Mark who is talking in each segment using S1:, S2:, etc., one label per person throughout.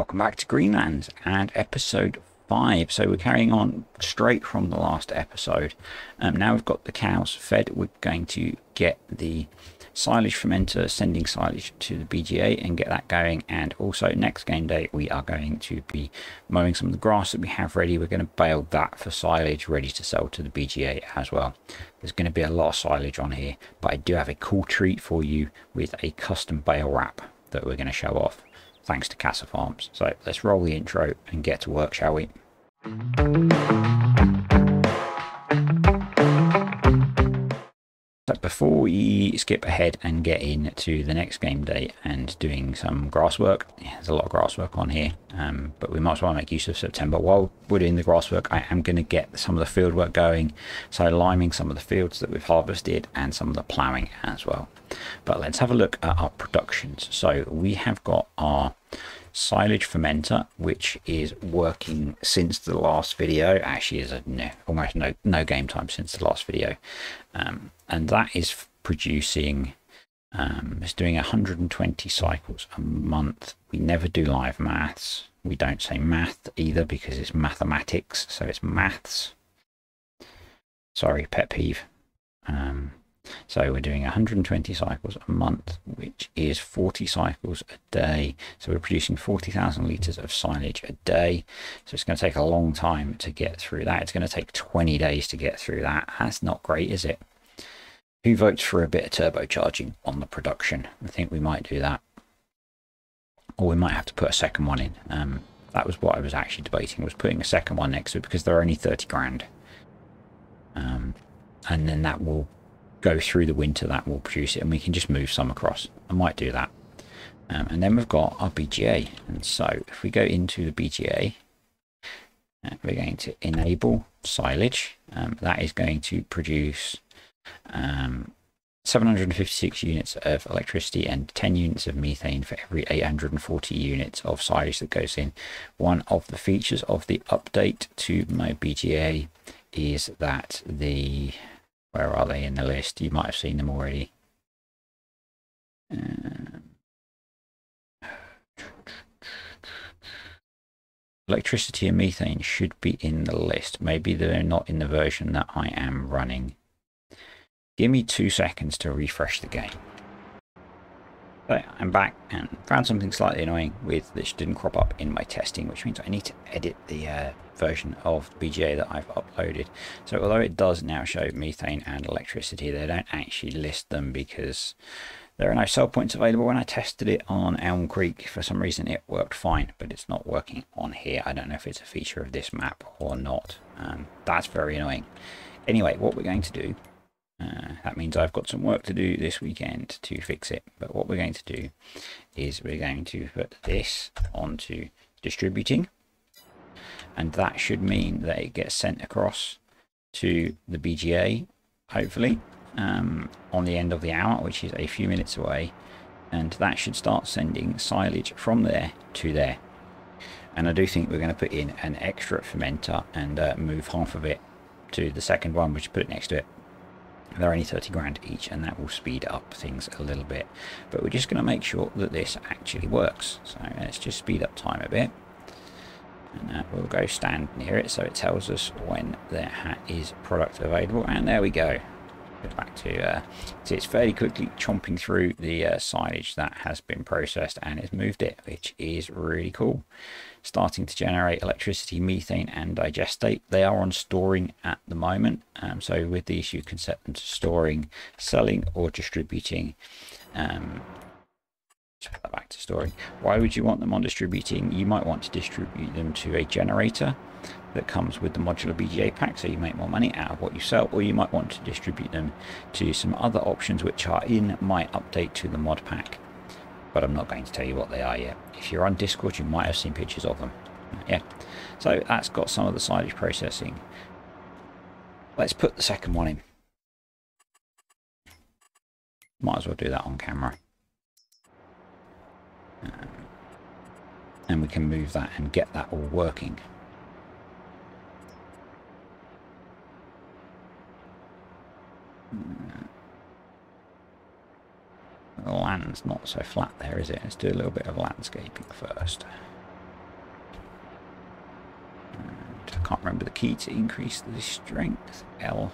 S1: welcome back to Greenlands and episode 5. So we're carrying on straight from the last episode. Um, now we've got the cows fed, we're going to get the silage fermenter sending silage to the BGA and get that going. And also next game day, we are going to be mowing some of the grass that we have ready. We're going to bale that for silage ready to sell to the BGA as well. There's going to be a lot of silage on here, but I do have a cool treat for you with a custom bale wrap that we're going to show off thanks to Casa Farms. So let's roll the intro and get to work, shall we? So before we skip ahead and get into the next game day and doing some grass work, yeah, there's a lot of grass work on here, um, but we might as well make use of September. While we're doing the grass work, I am going to get some of the field work going, so liming some of the fields that we've harvested and some of the ploughing as well. But let's have a look at our productions. So we have got our silage fermenter which is working since the last video actually is a no, almost no no game time since the last video um, and that is producing um, it's doing 120 cycles a month we never do live maths we don't say math either because it's mathematics so it's maths sorry pet peeve um, so we're doing 120 cycles a month, which is 40 cycles a day. So we're producing 40,000 litres of silage a day. So it's going to take a long time to get through that. It's going to take 20 days to get through that. That's not great, is it? Who votes for a bit of turbocharging on the production? I think we might do that. Or we might have to put a second one in. Um, that was what I was actually debating, was putting a second one next to it because they're only 30 grand. Um, and then that will go through the winter that will produce it and we can just move some across. I might do that. Um, and then we've got our BGA. And so if we go into the BGA, uh, we're going to enable silage. Um, that is going to produce um, 756 units of electricity and 10 units of methane for every 840 units of silage that goes in. One of the features of the update to my BGA is that the where are they in the list? You might have seen them already. Um, electricity and methane should be in the list. Maybe they're not in the version that I am running. Give me two seconds to refresh the game. So I'm back and found something slightly annoying with this didn't crop up in my testing, which means I need to edit the uh, version of BGA that I've uploaded. So although it does now show methane and electricity, they don't actually list them because there are no cell points available. When I tested it on Elm Creek, for some reason it worked fine, but it's not working on here. I don't know if it's a feature of this map or not. Um, that's very annoying. Anyway, what we're going to do uh, that means I've got some work to do this weekend to fix it. But what we're going to do is we're going to put this onto distributing. And that should mean that it gets sent across to the BGA, hopefully, um, on the end of the hour, which is a few minutes away. And that should start sending silage from there to there. And I do think we're going to put in an extra fermenter and uh, move half of it to the second one, which put it next to it they're only 30 grand each and that will speed up things a little bit. But we're just going to make sure that this actually works. So let's just speed up time a bit. And uh, we'll go stand near it so it tells us when there is product available. And there we go. Go back to, uh, see it's fairly quickly chomping through the uh, silage that has been processed and it's moved it, which is really cool starting to generate electricity, methane and digestate. They are on storing at the moment. Um, so with these you can set them to storing, selling or distributing. Um, put that back to storing. Why would you want them on distributing? You might want to distribute them to a generator that comes with the modular BGA pack so you make more money out of what you sell or you might want to distribute them to some other options which are in my update to the mod pack but I'm not going to tell you what they are yet. If you're on Discord, you might have seen pictures of them. Yeah, so that's got some of the silage processing. Let's put the second one in. Might as well do that on camera. Um, and we can move that and get that all working. The land's not so flat there, is it? Let's do a little bit of landscaping first. And I can't remember the key to increase the strength. L.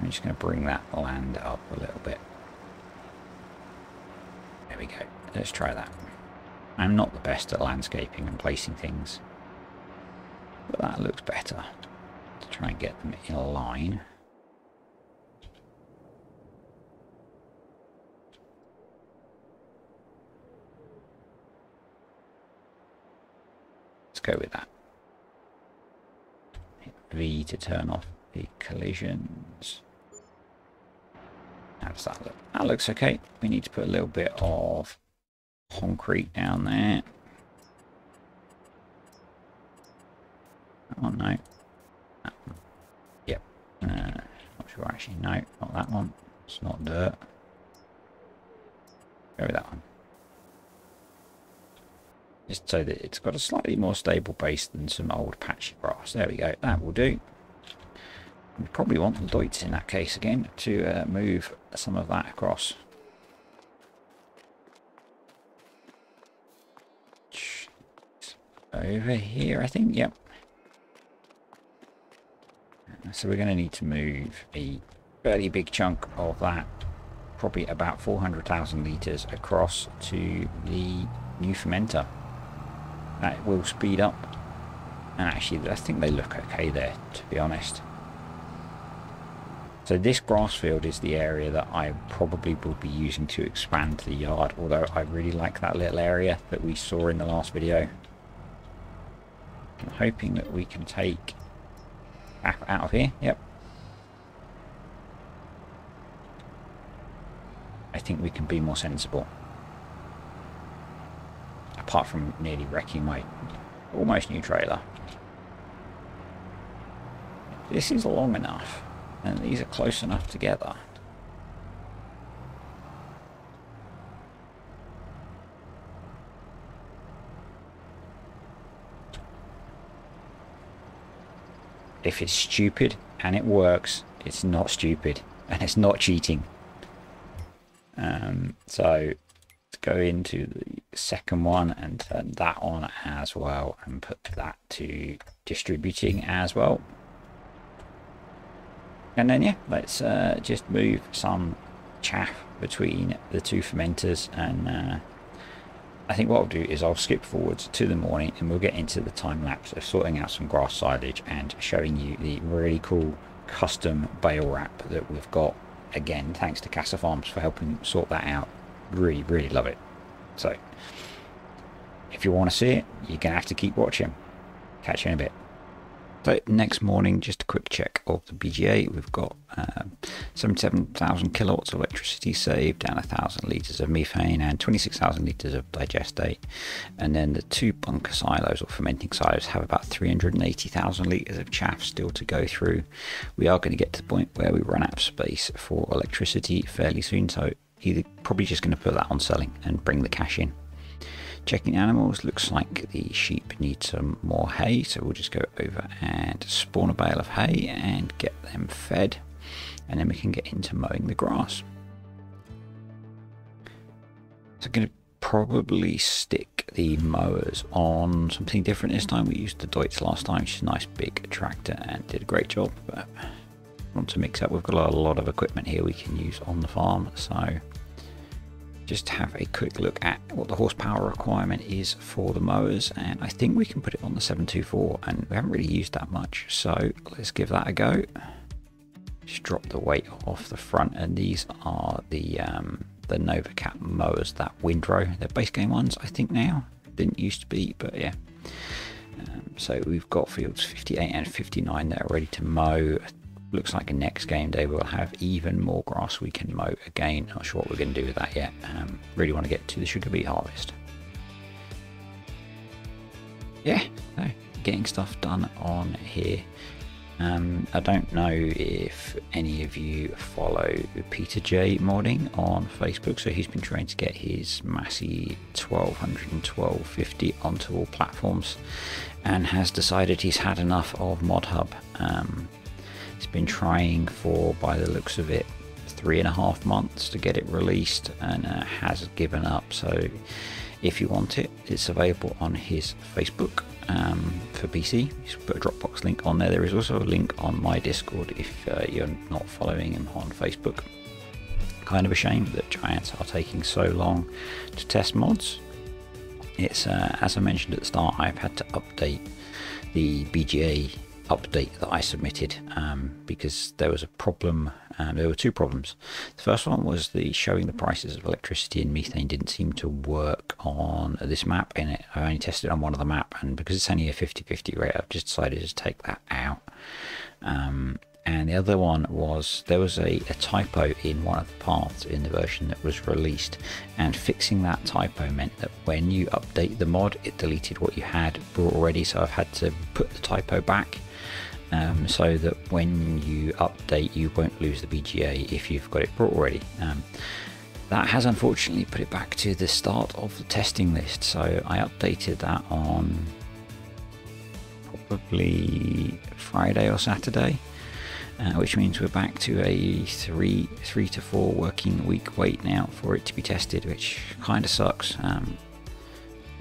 S1: I'm just going to bring that land up a little bit. There we go. Let's try that. I'm not the best at landscaping and placing things. But that looks better. Let's try and get them in line. Go with that. Hit V to turn off the collisions. How does that look? That looks okay. We need to put a little bit of concrete down there. Oh no. Yep. Uh, not sure actually. No, not that one. It's not dirt. Go with that one. Just so that it's got a slightly more stable base than some old patchy grass. There we go. That will do. We probably want the Deutz in that case again to uh, move some of that across. Over here, I think, yep. So we're going to need to move a fairly big chunk of that, probably about 400,000 litres across to the new fermenter. That will speed up. And actually, I think they look okay there, to be honest. So this grass field is the area that I probably will be using to expand the yard, although I really like that little area that we saw in the last video. I'm hoping that we can take out of here. Yep. I think we can be more sensible. Apart from nearly wrecking my almost new trailer. This is long enough. And these are close enough together. If it's stupid and it works, it's not stupid and it's not cheating. Um, so let's go into the second one and turn that on as well and put that to distributing as well. And then yeah, let's uh, just move some chaff between the two fermenters and uh, I think what I'll do is I'll skip forwards to the morning and we'll get into the time lapse of sorting out some grass silage and showing you the really cool custom bale wrap that we've got. Again thanks to Casa Farms for helping sort that out. Really really love it so if you want to see it you're gonna have to keep watching catch you in a bit so next morning, just a quick check of the BGA. We've got um, 77,000 kilowatts of electricity saved, down 1,000 litres of methane and 26,000 litres of digestate. And then the two bunker silos or fermenting silos have about 380,000 litres of chaff still to go through. We are going to get to the point where we run out of space for electricity fairly soon, so either probably just going to put that on selling and bring the cash in. Checking animals, looks like the sheep need some more hay, so we'll just go over and spawn a bale of hay and get them fed, and then we can get into mowing the grass. So I'm going to probably stick the mowers on something different this time. We used the Deutz last time, which is a nice big tractor and did a great job, but want to mix up. We've got a lot of equipment here we can use on the farm, so just have a quick look at what the horsepower requirement is for the mowers and I think we can put it on the 724 and we haven't really used that much. So let's give that a go. Just drop the weight off the front and these are the um, the NovaCat mowers that windrow. They're base game ones I think now. Didn't used to be but yeah. Um, so we've got fields 58 and 59 that are ready to mow looks like next game day we'll have even more grass we can mow again. Not sure what we're going to do with that yet. Um, really want to get to the sugar beet harvest. Yeah, getting stuff done on here. Um, I don't know if any of you follow Peter J modding on Facebook, so he's been trying to get his Massey 1200 and 1250 onto all platforms and has decided he's had enough of ModHub. Um, He's been trying for, by the looks of it, three and a half months to get it released and uh, has given up. So if you want it, it's available on his Facebook um, for PC. He's put a Dropbox link on there. There is also a link on my Discord if uh, you're not following him on Facebook. Kind of a shame that Giants are taking so long to test mods. It's uh, as I mentioned at the start, I've had to update the BGA update that I submitted um, because there was a problem. Um, there were two problems. The first one was the showing the prices of electricity and methane didn't seem to work on this map. In it, I only tested on one of the map, and because it's only a 50-50 rate, I've just decided to take that out. Um, and the other one was there was a, a, typo in one of the paths in the version that was released and fixing that typo meant that when you update the mod it deleted what you had already so I've had to put the typo back um, so that when you update you won't lose the BGA if you've got it brought already um, that has unfortunately put it back to the start of the testing list so I updated that on probably Friday or Saturday uh, which means we're back to a three three to four working week wait now for it to be tested, which kind of sucks. Um,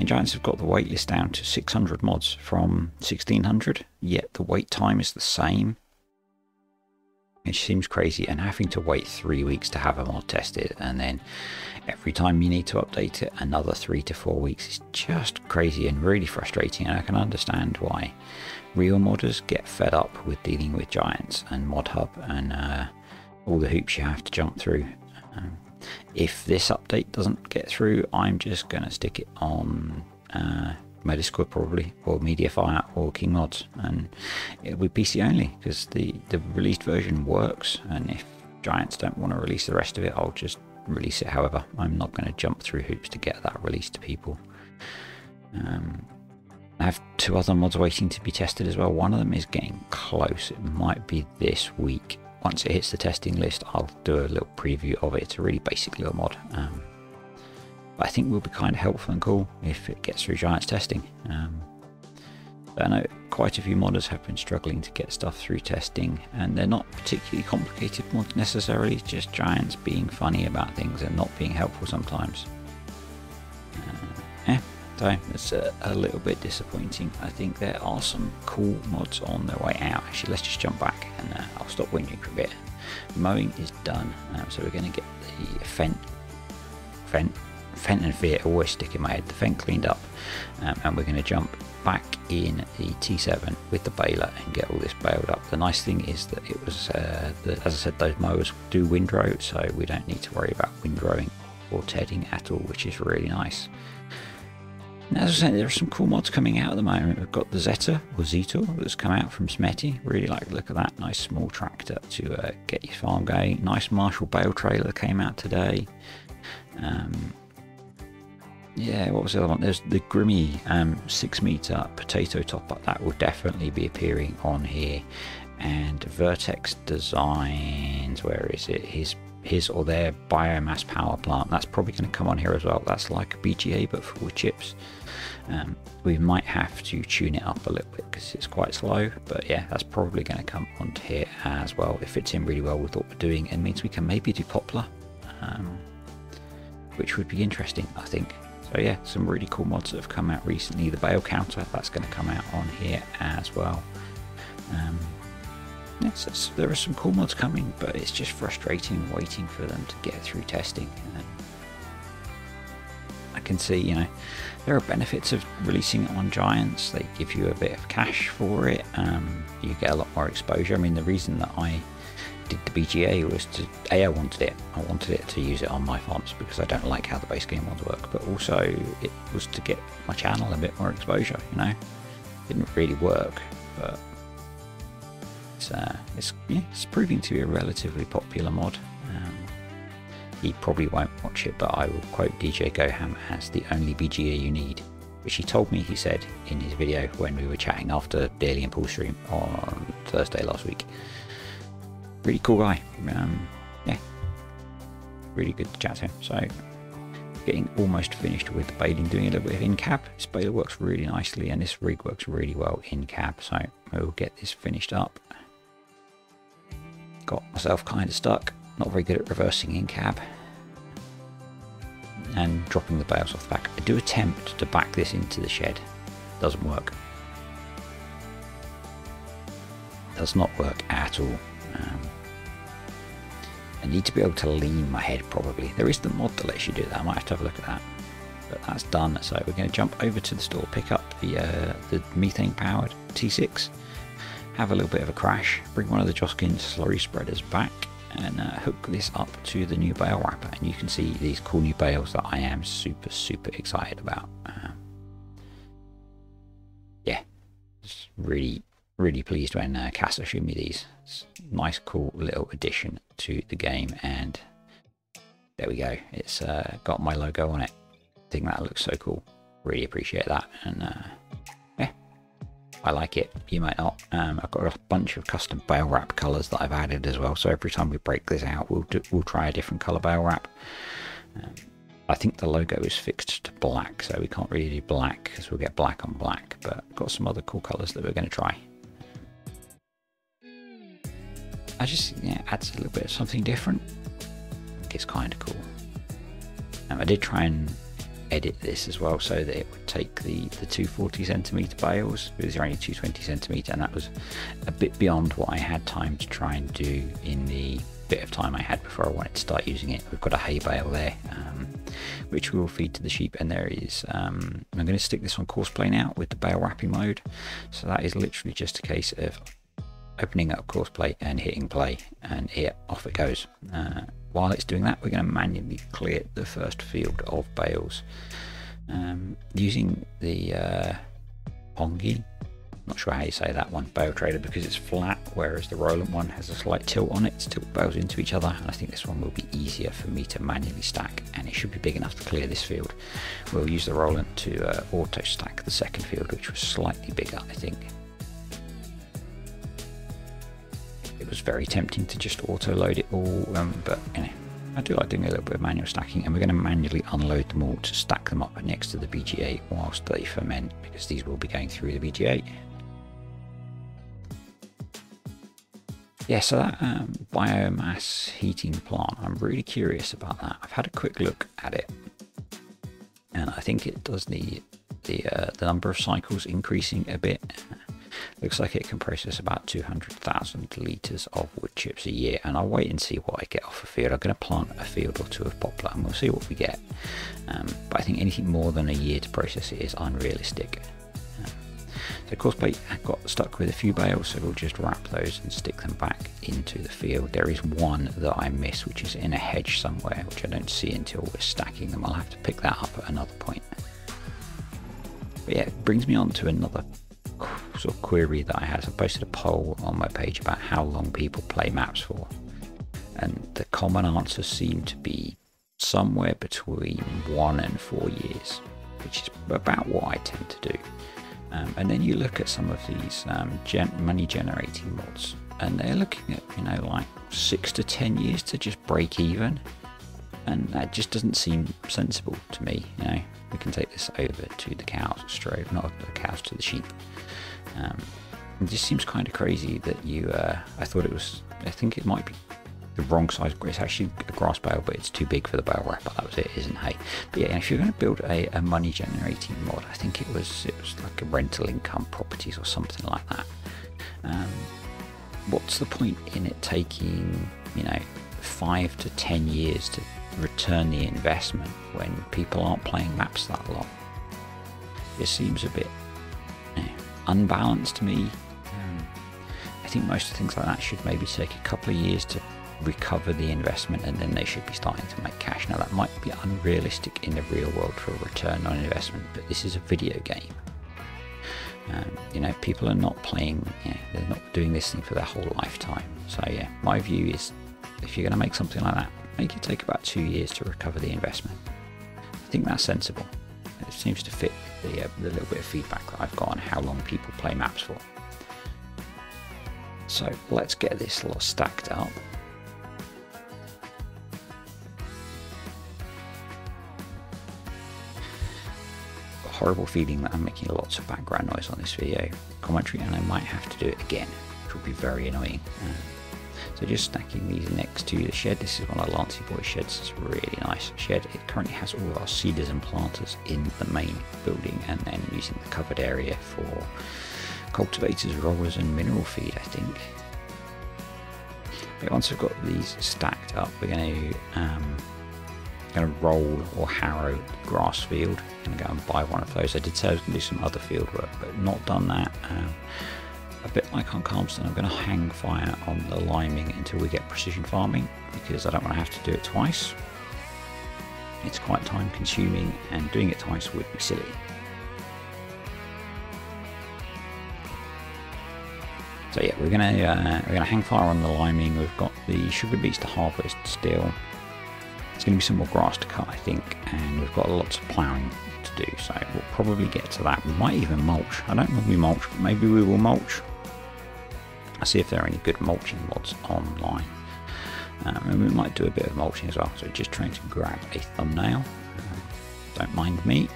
S1: and Giants have got the waitlist down to 600 mods from 1600, yet the wait time is the same. It seems crazy, and having to wait three weeks to have a mod tested, and then every time you need to update it, another three to four weeks is just crazy and really frustrating. And I can understand why real modders get fed up with dealing with giants and mod hub and uh, all the hoops you have to jump through. Um, if this update doesn't get through, I'm just going to stick it on uh, my Discord probably, or Mediafire, or King Mods, and it'll be PC only because the the released version works. And if Giants don't want to release the rest of it, I'll just release it. However, I'm not going to jump through hoops to get that released to people. Um, I have two other mods waiting to be tested as well. One of them is getting close. It might be this week. Once it hits the testing list, I'll do a little preview of it. It's a really basic little mod. Um, but I think will be kind of helpful and cool if it gets through Giants testing. Um, I know quite a few modders have been struggling to get stuff through testing, and they're not particularly complicated mods necessarily, just Giants being funny about things and not being helpful sometimes. So it's a, a, little bit disappointing. I think there are some cool mods on their way out. Actually, let's just jump back and uh, I'll stop whinging for a bit. Mowing is done, um, so we're going to get the Fendt, Fendt, Fendt and Fiat always stick in my head. The Fendt cleaned up, um, and we're going to jump back in the T7 with the baler and get all this baled up. The nice thing is that it was, uh, the, as I said, those mowers do windrow, so we don't need to worry about windrowing or tedding at all, which is really nice as I said, there are some cool mods coming out at the moment. We've got the Zeta or Zetor that's come out from Smetty. Really like the look of that. Nice small tractor to uh, get your farm going. Nice Marshall bale trailer that came out today. Um, yeah, what was the other one? There's the Grimme um, six meter potato topper. That will definitely be appearing on here. And Vertex Designs, where is it? His his or their biomass power plant. That's probably going to come on here as well. That's like a BGA but for chips. Um, we might have to tune it up a little bit because it's quite slow, but yeah, that's probably going to come onto here as well. It fits in really well with what we're doing and means we can maybe do Poplar, um, which would be interesting, I think. So yeah, some really cool mods that have come out recently. The bale counter, that's going to come out on here as well. Um, yes, there are some cool mods coming, but it's just frustrating waiting for them to get through testing. And can see, you know, there are benefits of releasing it on Giants. They give you a bit of cash for it. Um, you get a lot more exposure. I mean, the reason that I did the BGA was to a I wanted it. I wanted it to use it on my farms because I don't like how the base game mods work. But also it was to get my channel a bit more exposure. You know, didn't really work, but it's uh, it's yeah, it's proving to be a relatively popular mod. He probably won't watch it, but I will quote DJ Goham as the only BGA you need, which he told me he said in his video when we were chatting after Daily Pool stream on Thursday last week. Really cool guy. Um, yeah, really good to chat to him. So, getting almost finished with the bailing, doing a little bit of in cab. This baler works really nicely, and this rig works really well in cab. So, we'll get this finished up. Got myself kind of stuck Not very good at reversing in cab and dropping the bales off the back. I do attempt to back this into the shed. Doesn't work. Does not work at all. Um, I need to be able to lean my head probably. There is the mod that lets you do that. I might have to have a look at that. But that's done. So we're going to jump over to the store, pick up the uh, the methane powered T6, have a little bit of a crash, bring one of the Joskin slurry spreaders back, and uh, hook this up to the new bale wrapper and you can see these cool new bales that I am super super excited about. Um, yeah just really really pleased when uh, Casa showed me these. It's nice cool little addition to the game and there we go. It's uh, got my logo on it. I think that looks so cool. Really appreciate that and uh, I like it. You might not. Um, I've got a bunch of custom bale wrap colours that I've added as well. So every time we break this out, we'll do, we'll try a different colour bale wrap. Um, I think the logo is fixed to black, so we can't really do black because we'll get black on black. But I've got some other cool colours that we're going to try. I just yeah adds a little bit of something different. I think it's kind of cool. Um, I did try and edit this as well so that it would take the, the 240 centimeter bales because they're only 220 centimeter and that was a bit beyond what I had time to try and do in the bit of time I had before I wanted to start using it. We've got a hay bale there um, which we will feed to the sheep and there is, um, I'm going to stick this on course play now with the bale wrapping mode so that is literally just a case of opening up course play and hitting play and here off it goes. Uh, while it's doing that, we're going to manually clear the first field of bales um, using the uh, Pongi. Not sure how you say that one, bale trader, because it's flat, whereas the Roland one has a slight tilt on it to tilt bales into each other. And I think this one will be easier for me to manually stack, and it should be big enough to clear this field. We'll use the Roland to uh, auto stack the second field, which was slightly bigger, I think. Was very tempting to just auto load it all, um, but you know, I do like doing a little bit of manual stacking and we're going to manually unload them all to stack them up next to the BGA whilst they ferment because these will be going through the BGA. Yeah, so that um, biomass heating plant, I'm really curious about that. I've had a quick look at it and I think it does need the, uh, the number of cycles increasing a bit Looks like it can process about 200,000 litres of wood chips a year and I'll wait and see what I get off a field. I'm going to plant a field or two of poplar and we'll see what we get. Um, but I think anything more than a year to process it is unrealistic. Um, so course plate got stuck with a few bales so we'll just wrap those and stick them back into the field. There is one that I miss which is in a hedge somewhere which I don't see until we're stacking them. I'll have to pick that up at another point. But yeah, it brings me on to another sort of query that I had. So I posted a poll on my page about how long people play maps for. And the common answer seemed to be somewhere between one and four years, which is about what I tend to do. Um, and then you look at some of these um, gen money generating mods, and they're looking at, you know, like six to ten years to just break even. And that just doesn't seem sensible to me. You know, we can take this over to the cows straight, not the cows to the sheep. Um, it just seems kind of crazy that you. Uh, I thought it was. I think it might be the wrong size. It's actually a grass bale, but it's too big for the bale wrapper. That was it, isn't hay. But yeah, if you're going to build a, a money generating mod, I think it was it was like a rental income properties or something like that. Um, what's the point in it taking you know five to ten years to return the investment when people aren't playing maps that long? It seems a bit unbalanced to me. Um, I think most things like that should maybe take a couple of years to recover the investment and then they should be starting to make cash. Now that might be unrealistic in the real world for a return on investment, but this is a video game. Um, you know, people are not playing, you know, they're not doing this thing for their whole lifetime. So yeah, my view is if you're going to make something like that, make it take about two years to recover the investment. I think that's sensible. It seems to fit the, uh, the little bit of feedback that I've got on how long people play maps for. So let's get this lot stacked up. horrible feeling that I'm making lots of background noise on this video commentary and I might have to do it again which will be very annoying. Uh, So just stacking these next to the shed. This is one of Lancey Boy sheds. It's a really nice shed. It currently has all our seeders and planters in the main building and then using the covered area for cultivators, rollers and mineral feed, I think. But once we've got these stacked up, we're going to um, going to roll or harrow the grass field and go and buy one of those. I did say I was going to do some other field work, but not done that. Um, a bit like on Calmsden, I'm going to hang fire on the liming until we get precision farming because I don't want to have to do it twice. It's quite time consuming and doing it twice would be silly. So yeah, we're gonna uh, we're gonna hang fire on the liming. We've got the sugar beets to harvest still. There's gonna be some more grass to cut, I think, and we've got lots of ploughing to do. So we'll probably get to that. We might even mulch. I don't know if we mulch, but maybe we will mulch. See if there are any good mulching mods online. Um, and we might do a bit of mulching as well. So just trying to grab a thumbnail. Um, don't mind me.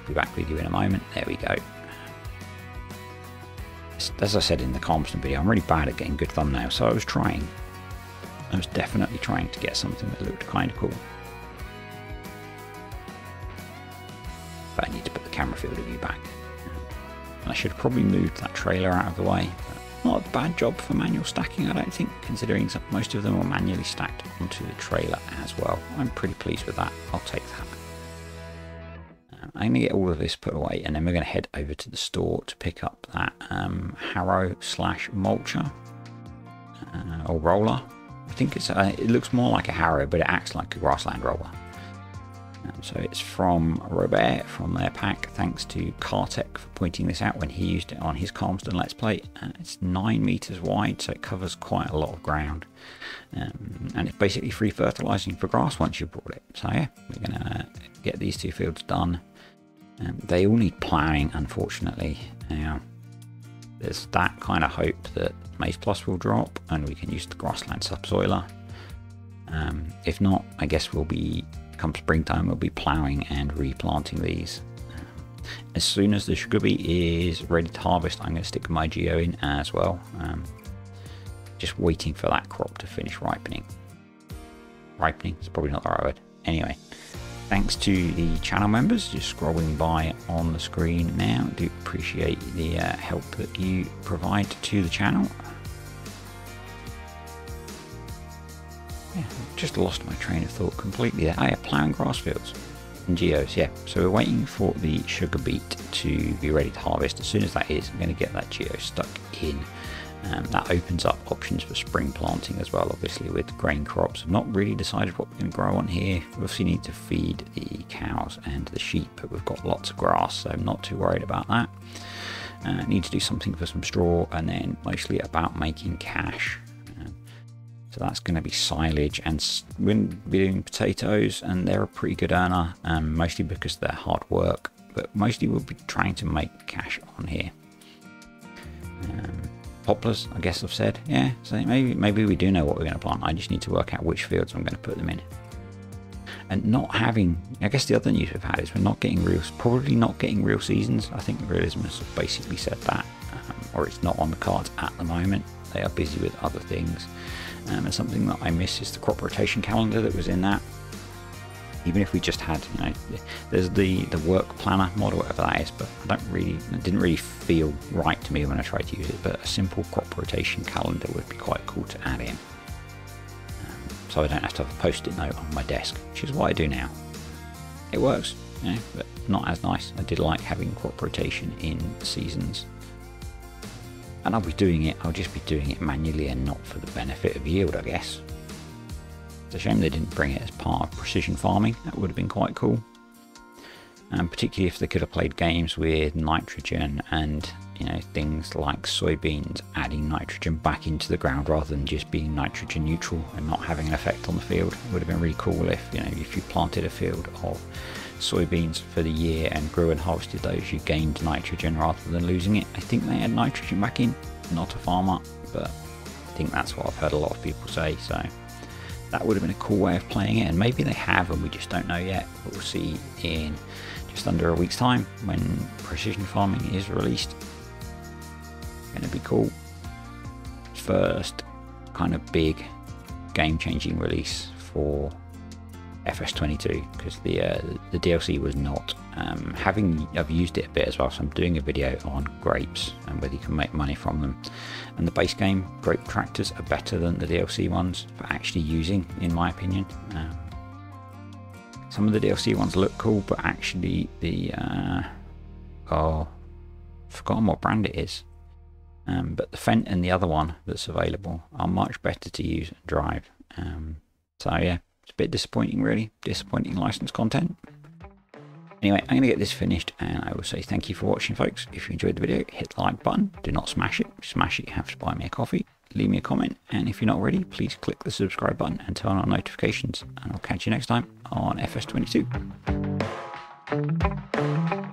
S1: I'll be back with you in a moment. There we go. As I said in the Calmsden video, I'm really bad at getting good thumbnails, so I was trying. I was definitely trying to get something that looked kind of cool. But I need to put the camera field of view back. And I should have probably moved that trailer out of the way. Not a bad job for manual stacking, I don't think, considering most of them are manually stacked onto the trailer as well. I'm pretty pleased with that. I'll take that. Um, I'm going to get all of this put away and then we're going to head over to the store to pick up that um, harrow slash mulcher uh, or roller. I think it's a, it looks more like a harrow, but it acts like a grassland roller. So it's from Robert from their pack. Thanks to Kartek for pointing this out when he used it on his Calmsden Let's Play. Uh, it's 9 meters wide, so it covers quite a lot of ground. Um, and it's basically free fertilizing for grass once you've brought it. So yeah, we're going to get these two fields done. Um, they all need ploughing, unfortunately. Now, there's that kind of hope that Maize Plus will drop and we can use the grassland subsoiler. Um, if not, I guess we'll be come springtime, we'll be ploughing and replanting these. As soon as the sugar beet is ready to harvest, I'm going to stick my geo in as well. Um, just waiting for that crop to finish ripening. Ripening is probably not the right word. Anyway, thanks to the channel members just scrolling by on the screen now. I do appreciate the uh, help that you provide to the channel. Just lost my train of thought completely there. Oh yeah, ploughing grass fields and geos, yeah. So we're waiting for the sugar beet to be ready to harvest. As soon as that is, I'm going to get that geo stuck in. Um, that opens up options for spring planting as well, obviously with grain crops. I've not really decided what we're going to grow on here. We obviously need to feed the cows and the sheep, but we've got lots of grass, so I'm not too worried about that. Uh, need to do something for some straw and then mostly about making cash. So that's going to be silage and we're going to be doing potatoes and they're a pretty good earner, um, mostly because they're hard work, but mostly we'll be trying to make cash on here. Um, poplars, I guess I've said, yeah, so maybe, maybe we do know what we're going to plant. I just need to work out which fields I'm going to put them in. And not having, I guess the other news we've had is we're not getting real, probably not getting real seasons. I think Realism has basically said that, um, or it's not on the cards at the moment. They are busy with other things. Um, and something that I miss is the crop rotation calendar that was in that. Even if we just had, you know, there's the the work planner model, whatever that is, but I don't really, it didn't really feel right to me when I tried to use it. But a simple crop rotation calendar would be quite cool to add in, um, so I don't have to have a post-it note on my desk, which is what I do now. It works, but not as nice. I did like having crop rotation in seasons and I'll be doing it, I'll just be doing it manually and not for the benefit of yield, I guess. It's a shame they didn't bring it as part of precision farming, that would have been quite cool. And particularly if they could have played games with nitrogen and you know things like soybeans adding nitrogen back into the ground rather than just being nitrogen neutral and not having an effect on the field. It would have been really cool if you know if you planted a field of soybeans for the year and grew and harvested those, you gained nitrogen rather than losing it. I think they had nitrogen back in, not a farmer, but I think that's what I've heard a lot of people say. So that would have been a cool way of playing it, and maybe they have, and we just don't know yet. We'll see in just under a week's time when precision farming is released. Going to be cool. First, kind of big game-changing release for FS22 because the uh, the DLC was not. Um, having I've used it a bit as well, so I'm doing a video on grapes and whether you can make money from them. And the base game grape tractors are better than the DLC ones for actually using, in my opinion. Um, some of the DLC ones look cool, but actually the uh, oh, forgotten what brand it is. Um, but the Fendt and the other one that's available are much better to use and drive. Um, so yeah, it's a bit disappointing, really. Disappointing license content. Anyway, I'm going to get this finished and I will say thank you for watching, folks. If you enjoyed the video, hit the like button. Do not smash it. Smash it, you have to buy me a coffee. Leave me a comment. And if you're not ready, please click the subscribe button and turn on notifications. And I'll catch you next time on FS22.